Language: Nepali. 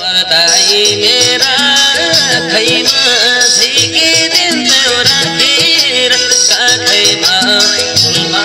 पर्दाई मेरा खैमा राखेर काखैमा फुलमा